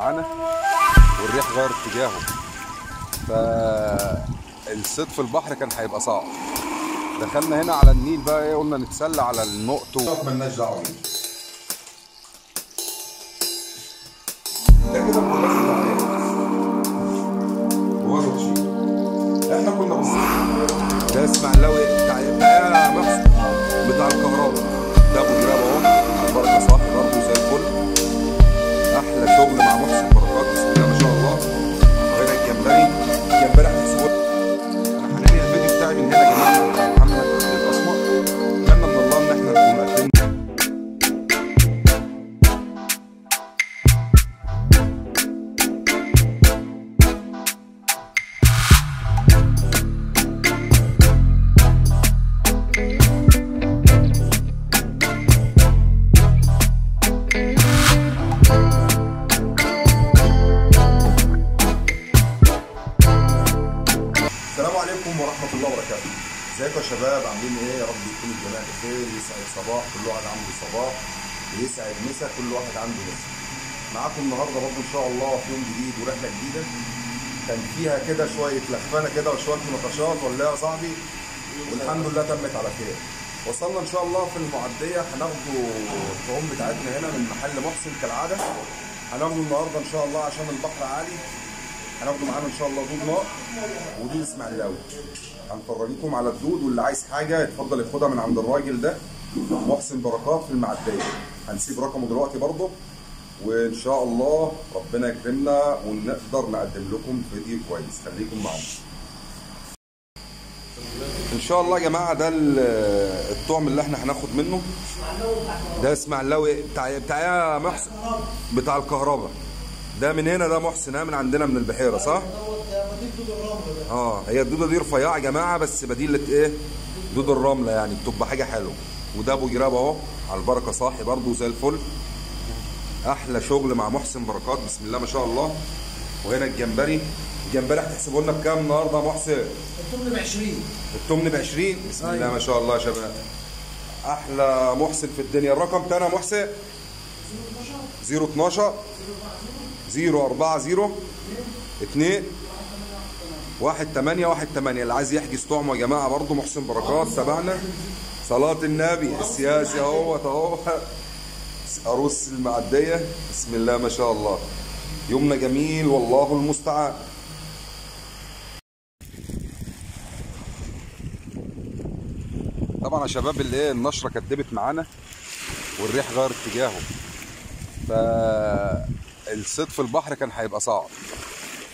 معانا والريح غير اتجاهه فالصيد في البحر كان هيبقى صعب. دخلنا هنا على النيل بقى إيه قلنا نتسلى على النقط. مالناش دعوة بيه. عليكم ورحمة الله وبركاته. ازيكم يا شباب عاملين إيه؟ يا رب يكون الجميع بخير، يسعد صباح كل واحد عنده صباح، ويسعد مسا كل واحد عنده مسا. معاكم النهارده برضه إن شاء الله في يوم جديد ورحلة جديدة. كان فيها كده شوية لخفنة كده وشوية نقاشات ولا يا صاحبي؟ والحمد لله تمت على خير. وصلنا إن شاء الله في المعدية هناخدوا الطعوم بتاعتنا هنا من محل محسن كالعادة. هناخده النهارده إن شاء الله عشان البحر عالي هناخده معانا إن شاء الله دود نار ودود اسماعيلاوي هنفرجكم على الدود واللي عايز حاجة يتفضل ياخدها من عند الراجل ده. محسن بركات في المعديه هنسيب رقمه دلوقتي برضه وإن شاء الله ربنا يكرمنا ونقدر نقدم لكم فيديو كويس. خليكم معانا. إن شاء الله يا جماعة ده ال- الطعم اللي إحنا هناخد منه. ده اسماعيلاوي بتاع بتاع يا محسن؟ بتاع الكهرباء. ده من هنا ده محسن ها من عندنا من البحيرة صح؟ آه هي الدوده دي رفيعه يا جماعة بس بديلة إيه؟ دود الرملة يعني بتبقى حاجة حلوة. وده أبو جراب أهو على البركة صاحي برضه زي الفل. أحلى شغل مع محسن بركات بسم الله ما شاء الله. وهنا الجمبري. الجمبري هتحسبوا لنا بكام النهارده يا محسن؟ التمن ب 20 التمن ب 20 بسم الله ما شاء الله يا شباب. أحلى محسن في الدنيا. الرقم تاني يا محسن؟ 012 040 2 واحد تمانية واحد تمانية. اللي عايز يحجز طعمه يا جماعة برضه محسن بركات تبعنا صلاة النبي السياسي اهوت أهو. عروس المعدية. بسم الله ما شاء الله. يومنا جميل والله المستعان. طبعا يا شباب الايه النشرة كدبت معانا والريح غير اتجاهه. فالصيد في البحر كان هيبقى صعب.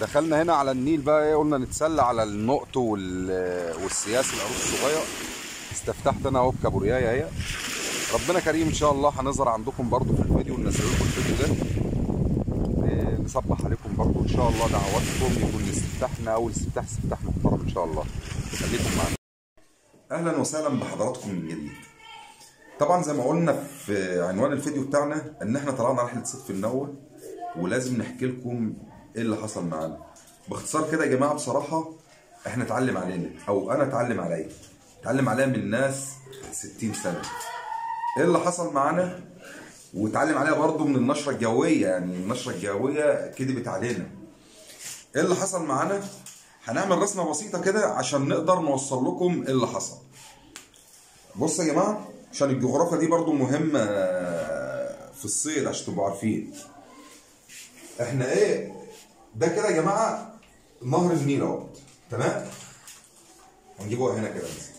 دخلنا هنا على النيل بقى إيه قلنا نتسلى على النقط وال- والسياس العروس الصغير استفتحت أنا أهو بكابورياية أهي. ربنا كريم إن شاء الله هنظهر عندكم برضو في الفيديو وننزل لكم الفيديو ده. إيه، نصبح عليكم برضو إن شاء الله دعواتكم يكون استفتاحنا أول استفتاح استفتاح محترم إن شاء الله. خليكم معانا. أهلا وسهلا بحضراتكم من جديد. طبعا زي ما قلنا في عنوان الفيديو بتاعنا إن إحنا طلعنا رحلة صيد في النوة. ولازم نحكي لكم إيه اللي حصل معانا. باختصار كده يا جماعة بصراحة إحنا اتعلم علينا أو أنا اتعلم عليا. اتعلم عليا من ناس 60 سنة. إيه اللي حصل معانا؟ واتعلم عليها برضو من النشرة الجوية يعني النشرة الجوية كدبت علينا. إيه اللي حصل معانا؟ هنعمل رسمة بسيطة كده عشان نقدر نوصل لكم إيه اللي حصل. بصوا يا جماعة عشان الجغرافيا دي برضو مهمة في الصيد عشان تبقوا عارفين. إحنا إيه؟ ده كده يا جماعة نهر النيل اهوت تمام؟ هنجيبه هنا كده بس.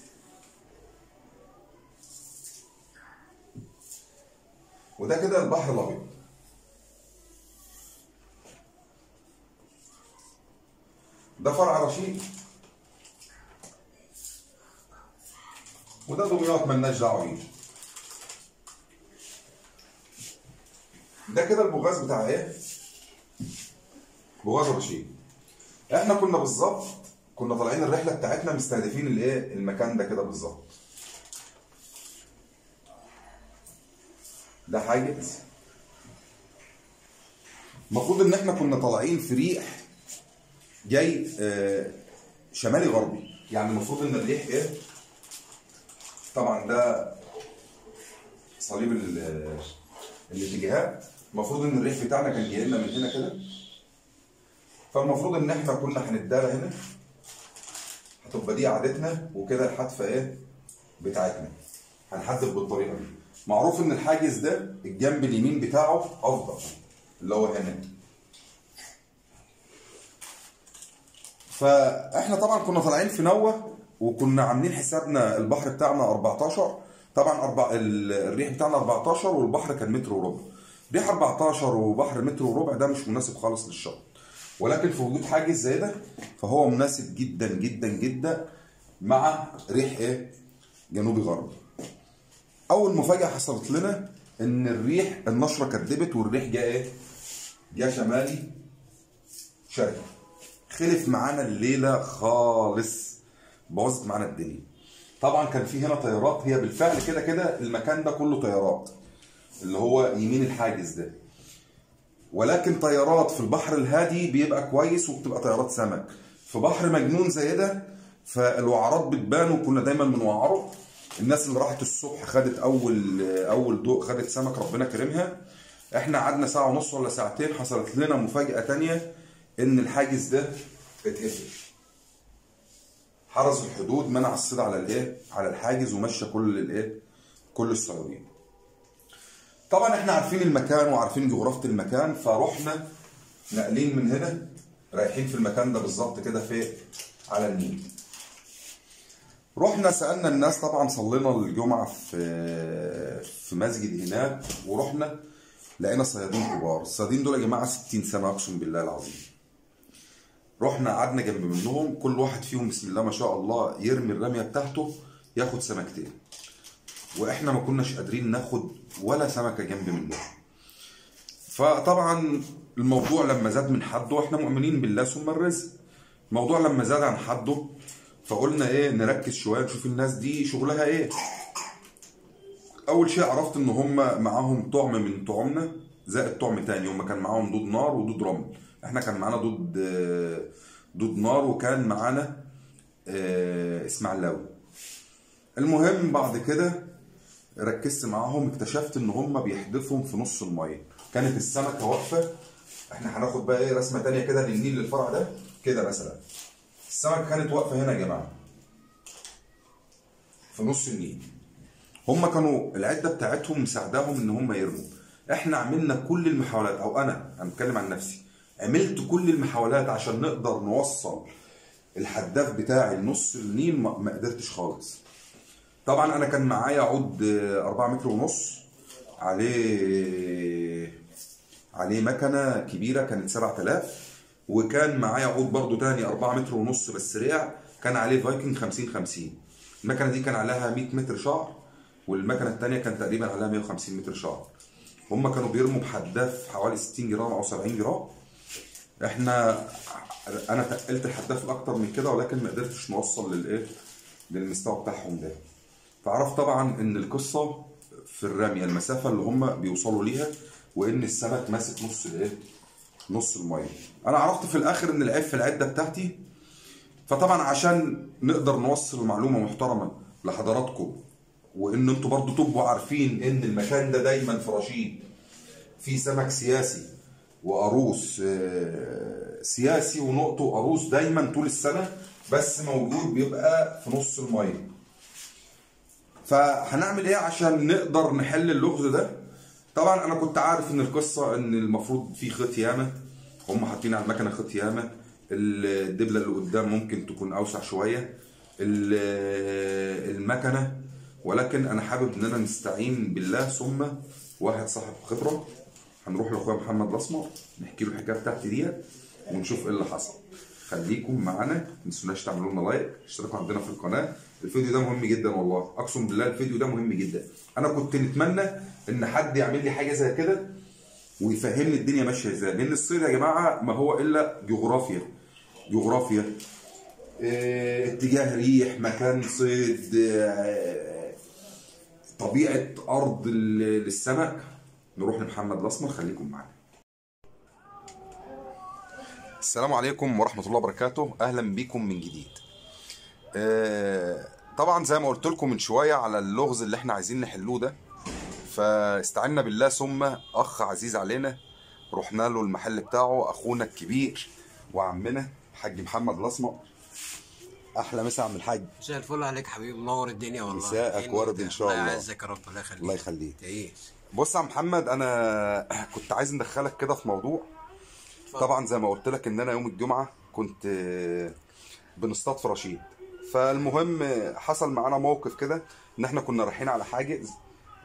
وده كده البحر الابيض. ده فرع رشيد. وده دمياط ملناش دعوة بيه. ده كده البوغاز بتاع إيه؟ بوغاز رشيد إحنا كنا بالظبط كنا طالعين الرحلة بتاعتنا مستهدفين الايه؟ المكان ده كده بالظبط. ده حاجز. المفروض ان إحنا كنا طالعين في ريح جاي آه، شمالي غربي. يعني المفروض ان الريح إيه؟ طبعا ده صليب ال- الاتجاهات المفروض ان الريح بتاعنا كان جاي لنا من هنا كده. فالمفروض إن إحنا كنا هنداها هنا. هتبقى دي عادتنا وكده الحدفه إيه؟ بتاعتنا. هنحدف بالطريقة دي. معروف إن الحاجز ده الجنب اليمين بتاعه أفضل اللي هو هنا. فإحنا طبعا كنا طالعين في نوة وكنا عاملين حسابنا البحر بتاعنا 14 طبعا أربع ال- الريح بتاعنا 14 والبحر كان متر وربع. ريح 14 وبحر متر وربع ده مش مناسب خالص للشط. ولكن في وجود حاجز زي ده فهو مناسب جدا جدا جدا مع ريح إيه؟ جنوبي غربي أول مفاجأة حصلت لنا إن الريح النشرة كدبت والريح جه إيه؟ جه شمالي شرقي. خلف معانا الليلة خالص. بوظت معانا الدنيا. طبعا كان في هنا طيارات. هي بالفعل كده كده المكان ده كله طيارات. اللي هو يمين الحاجز ده. ولكن طيارات في البحر الهادي بيبقى كويس وبتبقى طيارات سمك. في بحر مجنون زي ده فالوعرات بتبان وكنا دايما بنوعره. الناس اللي راحت الصبح خدت أول أول ضوء خدت سمك ربنا كرمها إحنا قعدنا ساعة ونص ولا ساعتين حصلت لنا مفاجأة تانية إن الحاجز ده اتقفل حرس الحدود منع الصيد على الإيه؟ على الحاجز ومشى كل الإيه؟ كل الصيادين. طبعا إحنا عارفين المكان وعارفين جغرافيه المكان فرحنا ناقلين من هنا رايحين في المكان ده بالظبط كده في على النيل. رحنا سألنا الناس طبعا صلينا الجمعة في في مسجد هناك ورحنا لقينا صيادين كبار. الصيادين دول يا جماعة 60 سنة أقسم بالله العظيم. رحنا قعدنا جنب منهم كل واحد فيهم بسم الله ما شاء الله يرمي الرمية بتاعته ياخد سمكتين. وإحنا ما كناش قادرين ناخد ولا سمكة جنب منهم فطبعا الموضوع لما زاد من حده إحنا مؤمنين بالله ثم الرزق. الموضوع لما زاد عن حده فقلنا إيه نركز شوية نشوف الناس دي شغلها إيه. أول شيء عرفت إن هم معاهم طعم من طعمنا زائد طعم تاني. هم كان معاهم دود نار ودود رمل. إحنا كان معانا دود دود نار وكان معانا آه، إسماعيلاوي. المهم بعد كده ركزت معاهم اكتشفت إن هم بيحدفهم في نص المية. كانت السمكة واقفة. إحنا هناخد بقى إيه رسمة تانية كده للنيل للفرع ده؟ كده مثلا. السمكة كانت واقفة هنا يا جماعة. في نص النيل. هم كانوا العدة بتاعتهم مساعداهم إن هم يرموا. إحنا عملنا كل المحاولات أو أنا أنا بتكلم عن نفسي. عملت كل المحاولات عشان نقدر نوصل الحداف بتاعي لنص النيل ما قدرتش خالص. طبعا أنا كان معايا عود 4 متر ونص عليه عليه مكنة كبيرة كانت 7000 وكان معايا عود برضو تاني 4 متر ونص بس ريع كان عليه فايكنج 50 50 المكنة دي كان عليها 100 متر شعر والمكنة التانية كان تقريبا عليها 150 متر شعر. هم كانوا بيرموا بحداف حوالي 60 جرام أو 70 جرام. إحنا أنا تقلت الحداف لاكتر من كده ولكن ما قدرتش نوصل للإيه للمستوى بتاعهم ده. فعرفت طبعا إن القصة في الرمية المسافة اللي هم بيوصلوا ليها وإن السمك ماسك نص الإيه؟ نص المية. أنا عرفت في الآخر إن العيب في العدة بتاعتي. فطبعا عشان نقدر نوصل معلومه محترمه لحضراتكم وإن أنتوا برضو تبقوا عارفين إن المكان ده دايما في رشيد في سمك سياسي وقاروص آه، سياسي ونقطة وقاروص دايما طول السنة بس موجود بيبقى في نص المية. فهنعمل إيه عشان نقدر نحل اللغز ده؟ طبعا أنا كنت عارف إن القصة إن المفروض في خيط ياما هم حاطين على المكنه خيط ياما الدبلة اللي قدام ممكن تكون أوسع شوية ال- المكنة ولكن أنا حابب ان أنا نستعين بالله ثم واحد صاحب خبرة هنروح لأخويا محمد الأسمر نحكي له الحكاية بتاعتي ديت ونشوف إيه اللي حصل. خليكم معانا ما تنسوناش تعملوا لنا لايك اشتركوا عندنا في القناة. الفيديو ده مهم جدا والله. أقسم بالله الفيديو ده مهم جدا. أنا كنت نتمنى إن حد يعمل لي حاجة زي كده ويفهمني الدنيا ماشية إزاي. لأن الصيد يا جماعة ما هو إلا جغرافيا. جغرافيا. آه اتجاه ريح مكان صيد آه طبيعة أرض للسمك نروح لمحمد الأسمر خليكم معانا. السلام عليكم ورحمة الله وبركاته. أهلا بيكم من جديد. طبعا زي ما قلت لكم من شوية على اللغز اللي إحنا عايزين نحلوه ده. فاستعنا بالله ثم أخ عزيز علينا رحنا له المحل بتاعه أخونا الكبير وعمنا الحاج محمد الأسمر. أحلى مسا عم الحاج. مساء الفل عليك حبيبي منور الدنيا والله. مساءك فين ورد؟ إن شاء الله. الله. يعزك يا رب الله يخليك. الله يخليك. تعيش بص يا محمد أنا كنت عايز ندخلك كده في موضوع. طبعا زي ما قلت لك إن أنا يوم الجمعة كنت آه، بنصطاد في رشيد. فالمهم حصل معانا موقف كده إن إحنا كنا رايحين على حاجز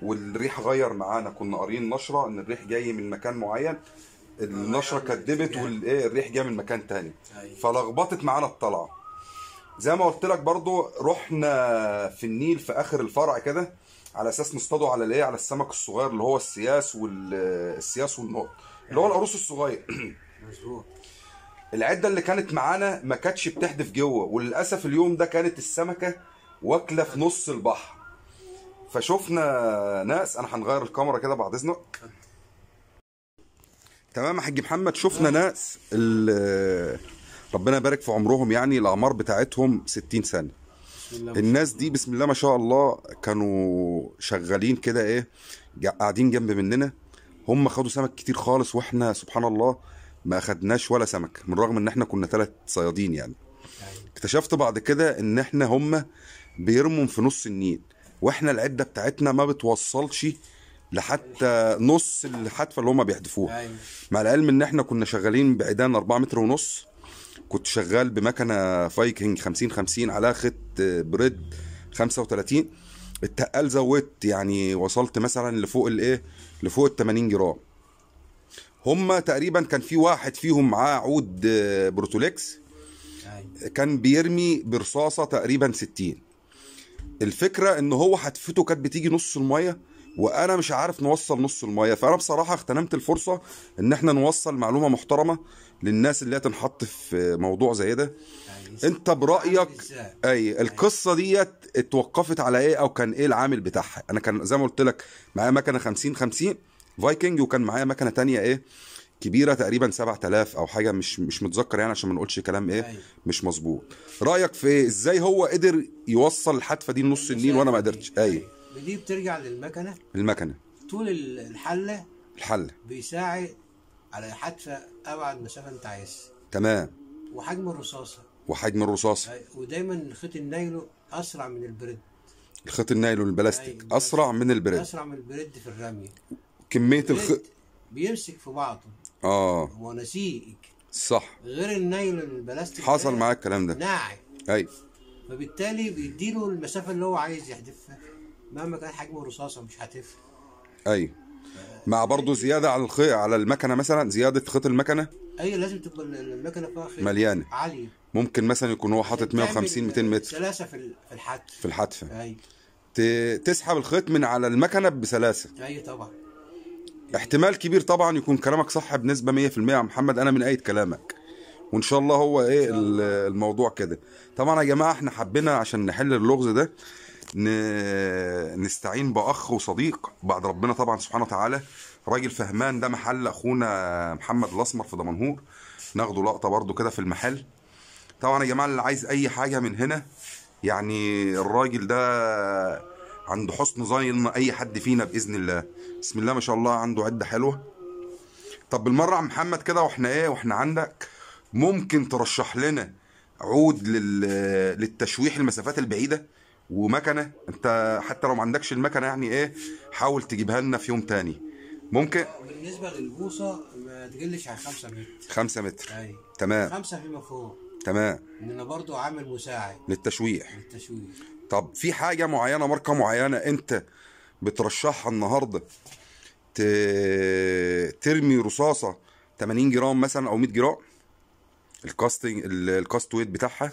والريح غير معانا كنا قاريين نشرة إن الريح جاي من مكان معين النشرة كدبت والإيه الريح جاي من مكان تاني. أيوة. فلخبطت معانا الطلعة. زي ما قلت لك برضو رحنا في النيل في آخر الفرع كده على أساس نصطادوا على الإيه على السمك الصغير اللي هو السياس والسياس والنقط اللي هو القاروص الصغير. مظبوط. العدة اللي كانت معانا ما كانتش بتحدف جوه وللأسف اليوم ده كانت السمكة واكلة في نص البحر. فشفنا ناس أنا هنغير الكاميرا كده بعد إذنك. تمام يا حاج محمد شفنا ناس ربنا يبارك في عمرهم يعني الأعمار بتاعتهم 60 سنة. الناس دي بسم الله ما شاء الله كانوا شغالين كده إيه قاعدين جنب مننا. هم خدوا سمك كتير خالص وإحنا سبحان الله ما اخدناش ولا سمك من رغم إن إحنا كنا ثلاث صيادين يعني أيوة. اكتشفت بعد كده إن إحنا هم بيرموا في نص النيل وإحنا العدة بتاعتنا ما بتوصلش لحتى نص الحتفة اللي هم بيحدفوها أيوة. مع العلم إن إحنا كنا شغالين بعيدان 4 متر ونص كنت شغال بمكنة فايكنج 50 50 على خط braid 35 التقال زودت يعني وصلت مثلا لفوق الإيه لفوق ال 80 جرام هم تقريبا كان في واحد فيهم معاه عود آه، بروتوليكس أيوة. كان بيرمي برصاصة تقريبا 60 الفكرة إن هو حتفته كانت بتيجي نص المية وأنا مش عارف نوصل نص المية فأنا بصراحة اغتنمت الفرصة إن إحنا نوصل معلومة محترمة للناس اللي هي تنحط في موضوع زي ده أيوة. أنت برأيك؟ أي القصة ديت اتوقفت على إيه أو كان إيه العامل بتاعها أنا كان زي ما قلت لك معايا مكنة 50 50 فايكنج وكان معايا مكنة تانية إيه كبيرة تقريبا 7000 أو حاجة مش مش متذكر يعني عشان ما نقولش كلام إيه أيوة. مش مظبوط. رأيك في؟ إزاي هو قدر يوصل الحتفه دي لنص النيل وأنا ما قدرتش؟ اي دي بترجع للمكنة؟ المكنة. طول ال- الحلة الحل بيساعد على حتفه أبعد مسافه انت عايزها تمام. وحجم الرصاصة. وحجم الرصاص أيوة. ودايما خيط النايلو أسرع من البريد. الخيط النايلون البلاستيك أيوة. أسرع من البريد. أسرع من البريد في الرمي. كمية الخ بيمسك في بعضه. آه. هو نسيج صح. غير النايلون البلاستيك حصل معاك الكلام ده. ناعم. أي. فبالتالي بيديله المسافة اللي هو عايز يحدفها مهما كان حجم الرصاصه مش هتفرق. أي. مع برضه زيادة على الخيط على المكنة مثلا زيادة خيط المكنة؟ أي لازم تبقى المكنة فيها خيط مليانة. عاليه ممكن مثلا يكون هو حاطط 150 200 تعمل متر. سلاسة في ال- في الحتف. في الحتفه أي. ت- تسحب الخيط من على المكنة بسلاسة. أي طبعا. احتمال كبير طبعا يكون كلامك صح بنسبة 100% يا محمد أنا من ايد كلامك. وإن شاء الله هو إيه ال- الموضوع كده. طبعا يا جماعة إحنا حبينا عشان نحل اللغز ده. نستعين بأخ وصديق بعد ربنا طبعا سبحانه وتعالى. راجل فهمان ده محل أخونا محمد الأسمر في دمنهور. ناخده لقطة برضو كده في المحل. طبعا يا جماعة اللي عايز أي حاجة من هنا يعني الراجل ده عنده حسن ظن أي حد فينا بإذن الله. بسم الله ما شاء الله عنده عدة حلوة. طب بالمرة عم محمد كده وإحنا إيه وإحنا عندك ممكن ترشح لنا عود لل... للتشويح المسافات البعيدة ومكنة؟ أنت حتى لو ما عندكش المكنة يعني إيه حاول تجيبها لنا في يوم تاني. ممكن؟ بالنسبة للبوصة ما تقلش عن 5 متر. خمسة متر. أي. تمام. خمسة فيما فوق. تمام. إن أنا برضو عامل مساعد. للتشويح. للتشويح طب في حاجة معينة ماركة معينة أنت بترشحها النهاردة ت... ترمي رصاصة 80 جرام مثلا أو 100 جرام؟ ال casting ال- ال cast weight بتاعها؟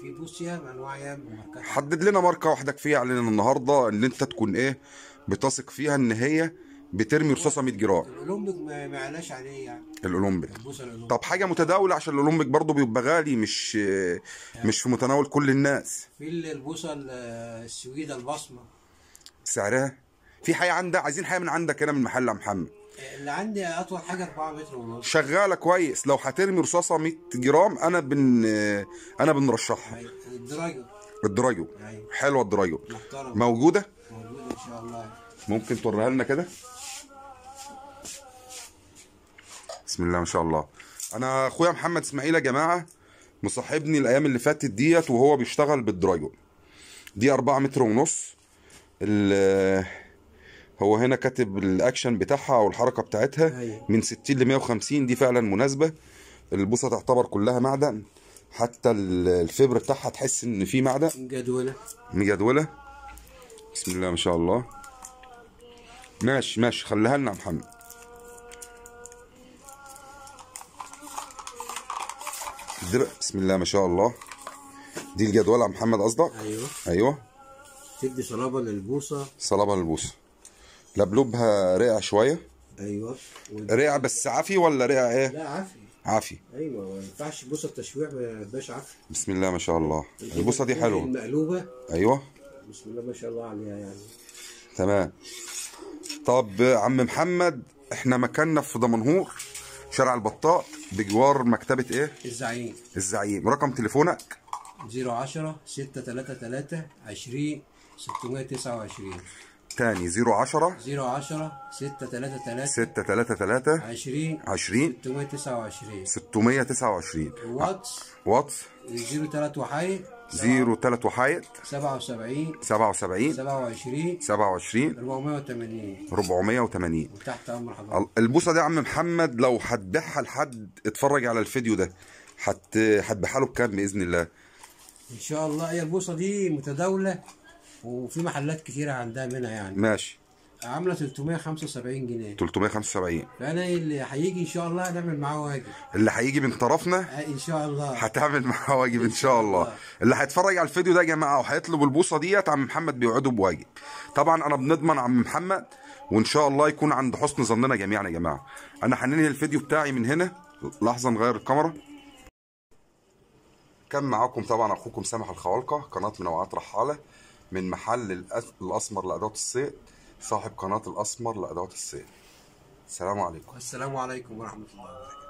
في بوصيه انواع حدد لنا ماركة واحدة كفاية علينا النهاردة إن أنت تكون إيه بتثق فيها إن هي بترمي رصاصة 100 جرام. الأولمبيك ما يعلاش عليه يعني. الأولمبيك. طب حاجة متداولة عشان الأولمبيك برضه بيبقى غالي مش مش في متناول كل الناس. في البوصة ال- السويدة البصمة. سعرها؟ في حاجة عندك؟ عايزين حاجة من عندك هنا من محل محمد. اللي عندي أطول حاجة 4 متر ونص. شغالة كويس. لو هترمي رصاصة 100 جرام أنا بن أنا بنرشحها. الدراجو. الدراجو. أيوه. حلوة الدراجو. محترم موجودة؟ موجود إن شاء الله. ممكن توريها لنا كده؟ بسم الله ما شاء الله. أنا أخويا محمد إسماعيل يا جماعة مصاحبني الأيام اللي فاتت ديت وهو بيشتغل بالدراجون. دي أربعة متر ونص. هو هنا كاتب الأكشن بتاعها أو الحركه بتاعتها أيوة. من 60 ل 150 دي فعلا مناسبة. البوصة تعتبر كلها معدن. حتى ال- الفبر بتاعها تحس إن في معدن. جدولة. مجدوله بسم الله ما شاء الله. ماشي ماشي خليها لنا يا محمد. بقى بسم الله ما شاء الله. دي الجدولة يا محمد قصدك؟ أيوه. أيوه. تدي صلابة للبوصة. صلابة للبوصة. لبلوبها رقع شوية. أيوه. رقع بس عافي ولا رقع إيه؟ لا عافية عافي. أيوه ما ينفعش بوصة التشويع ما يبقاش عافية بسم الله ما شاء الله. البوصة دي حلوة. المقلوبة. أيوه. بسم الله ما شاء الله عليها يعني. تمام. طب عم محمد إحنا مكاننا في دمنهور. شارع البطاط بجوار مكتبة إيه؟ الزعيم. الزعيم. رقم تليفونك؟ 010 633 20 629 تاني 010 010 633 633 20 20 629 629 واتس واتس 03 وحي 03 وحايد 77 77 27 27 480 480 وتحت أمر حضرتك. البوصه دي يا عم محمد لو هتبيعها لحد اتفرج على الفيديو ده. هت هتبيعها له بكام؟ بإذن الله. إن شاء الله. هي البوصه دي متداولة. وفي محلات كتيرة عندها منها يعني. ماشي. عاملة 375 جنيه. 375 فأنا اللي هيجي إن شاء الله هنعمل معاه واجب. اللي هيجي من طرفنا؟ آه، إن شاء الله. هتعمل معاه واجب إن شاء الله. اللي هيتفرج على الفيديو ده يا جماعة وهيطلب البوصة ديت عم محمد بيوعده بواجب. طبعا أنا بنضمن عم محمد وإن شاء الله يكون عند حسن ظننا جميعا يا جماعة. أنا هننهي الفيديو بتاعي من هنا. لحظة نغير الكاميرا. كان معاكم طبعا أخوكم سامح الخوالقة قناة منوعات رحالة. من محل الأس- الأسمر لأدوات الصيد صاحب قناة الأسمر لأدوات الصيد. السلام عليكم. السلام عليكم ورحمة الله وبركاته.